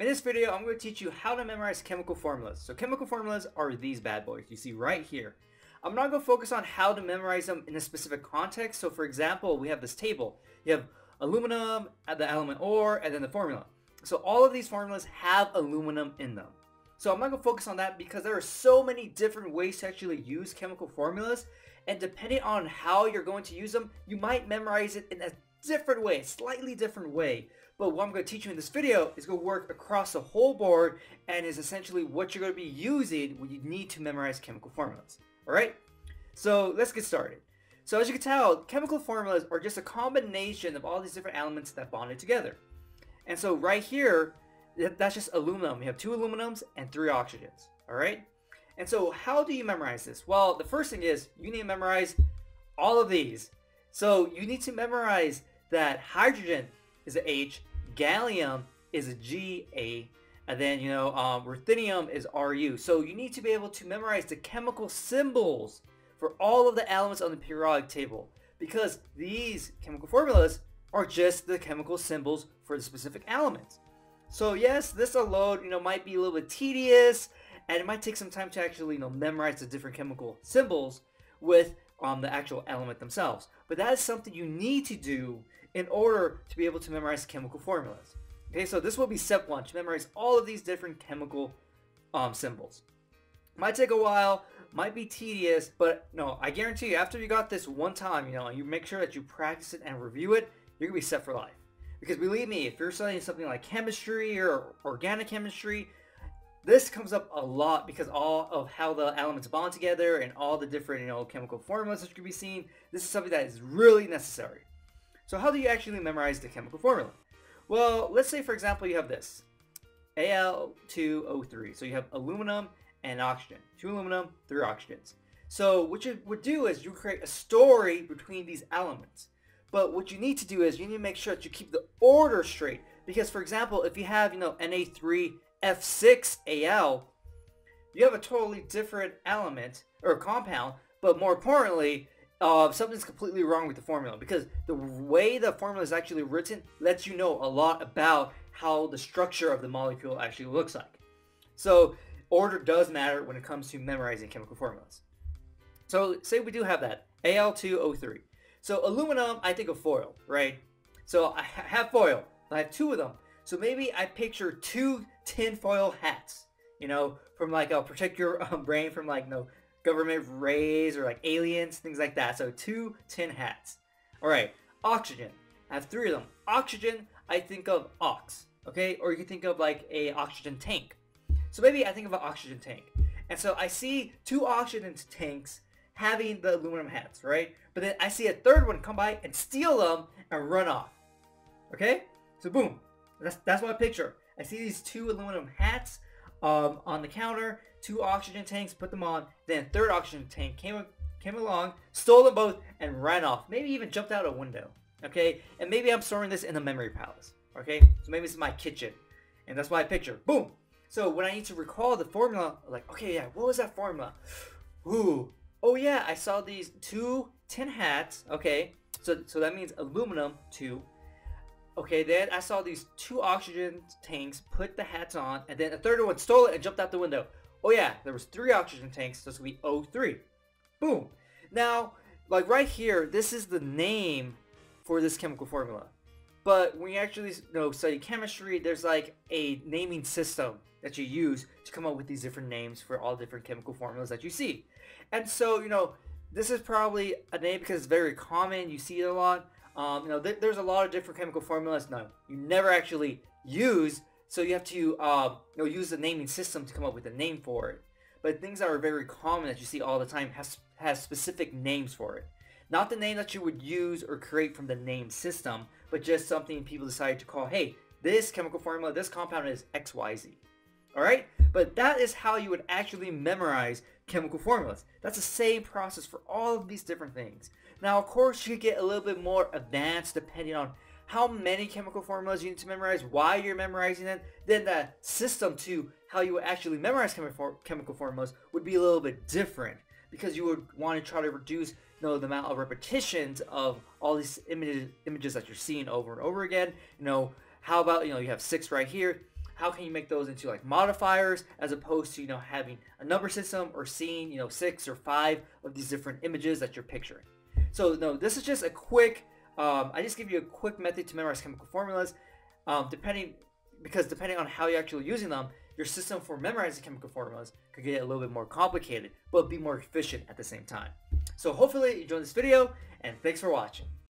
In this video, I'm going to teach you how to memorize chemical formulas. So chemical formulas are these bad boys you see right here. I'm not going to focus on how to memorize them in a specific context. So for example, we have this table. You have aluminum, the element ore, and then the formula. So all of these formulas have aluminum in them. So I'm not going to focus on that because there are so many different ways to actually use chemical formulas. And depending on how you're going to use them, you might memorize it in a different way, slightly different way. But what I'm going to teach you in this video is going to work across the whole board and is essentially what you're going to be using when you need to memorize chemical formulas. Alright? So let's get started. So as you can tell, chemical formulas are just a combination of all these different elements that bonded together. And so right here, that's just aluminum. You have two aluminums and three oxygens. Alright? And so how do you memorize this? Well, the first thing is you need to memorize all of these. So you need to memorize that hydrogen is a H, gallium is a Ga, and then, you know, um, ruthenium is Ru. So you need to be able to memorize the chemical symbols for all of the elements on the periodic table because these chemical formulas are just the chemical symbols for the specific elements. So yes, this alone, you know, might be a little bit tedious and it might take some time to actually, you know, memorize the different chemical symbols with um, the actual element themselves. But that is something you need to do in order to be able to memorize chemical formulas. Okay, so this will be step one, to memorize all of these different chemical um, symbols. Might take a while, might be tedious, but no, I guarantee you, after you got this one time, you know, you make sure that you practice it and review it, you're gonna be set for life. Because believe me, if you're studying something like chemistry or organic chemistry, this comes up a lot because all of how the elements bond together and all the different, you know, chemical formulas that you can be seeing, this is something that is really necessary. So how do you actually memorize the chemical formula? Well, let's say for example you have this, Al2O3. So you have aluminum and oxygen. Two aluminum, three oxygens. So what you would do is you create a story between these elements. But what you need to do is you need to make sure that you keep the order straight. Because for example, if you have, you know, Na3F6Al, you have a totally different element or compound, but more importantly, uh, something's completely wrong with the formula because the way the formula is actually written lets you know a lot about how the structure of the molecule actually looks like. So order does matter when it comes to memorizing chemical formulas. So say we do have that, Al2O3. So aluminum, I think of foil, right? So I have foil. I have two of them. So maybe I picture two tin foil hats, you know, from like, protect your um, brain from like, no, government rays or like aliens, things like that. So two tin hats. All right, oxygen. I have three of them. Oxygen, I think of ox, okay? Or you can think of like a oxygen tank. So maybe I think of an oxygen tank. And so I see two oxygen tanks having the aluminum hats, right? But then I see a third one come by and steal them and run off. Okay? So boom. That's, that's I picture. I see these two aluminum hats um, on the counter, two oxygen tanks, put them on. Then third oxygen tank came came along, stole them both, and ran off. Maybe even jumped out a window. Okay? And maybe I'm storing this in the memory palace. Okay? So maybe this is my kitchen. And that's my picture. Boom! So when I need to recall the formula, like, okay, yeah, what was that formula? Ooh. Oh yeah, I saw these two tin hats. Okay. So so that means aluminum, two. Okay, then I saw these two oxygen tanks, put the hats on, and then a third one stole it and jumped out the window. Oh yeah, there was three oxygen tanks, so this will be O3. Boom. Now, like right here, this is the name for this chemical formula. But when you actually you know, study chemistry, there's like a naming system that you use to come up with these different names for all different chemical formulas that you see. And so, you know, this is probably a name because it's very common. You see it a lot. Um, you know, th there's a lot of different chemical formulas. No, you never actually use, so you have to uh, you know, use the naming system to come up with a name for it. But things that are very common that you see all the time has has specific names for it. Not the name that you would use or create from the name system, but just something people decide to call, hey, this chemical formula, this compound is XYZ. Alright? But that is how you would actually memorize chemical formulas. That's the same process for all of these different things. Now, of course, you get a little bit more advanced depending on how many chemical formulas you need to memorize, why you're memorizing them, then the system to how you would actually memorize chemical formulas would be a little bit different because you would want to try to reduce you know, the amount of repetitions of all these images, images that you're seeing over and over again. You know, how about, you know, you have six right here. How can you make those into like modifiers as opposed to, you know, having a number system or seeing, you know, six or five of these different images that you're picturing. So no, this is just a quick, um, I just give you a quick method to memorize chemical formulas. Um, depending, because depending on how you're actually using them, your system for memorizing chemical formulas could get a little bit more complicated, but be more efficient at the same time. So hopefully you enjoyed this video, and thanks for watching.